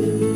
you.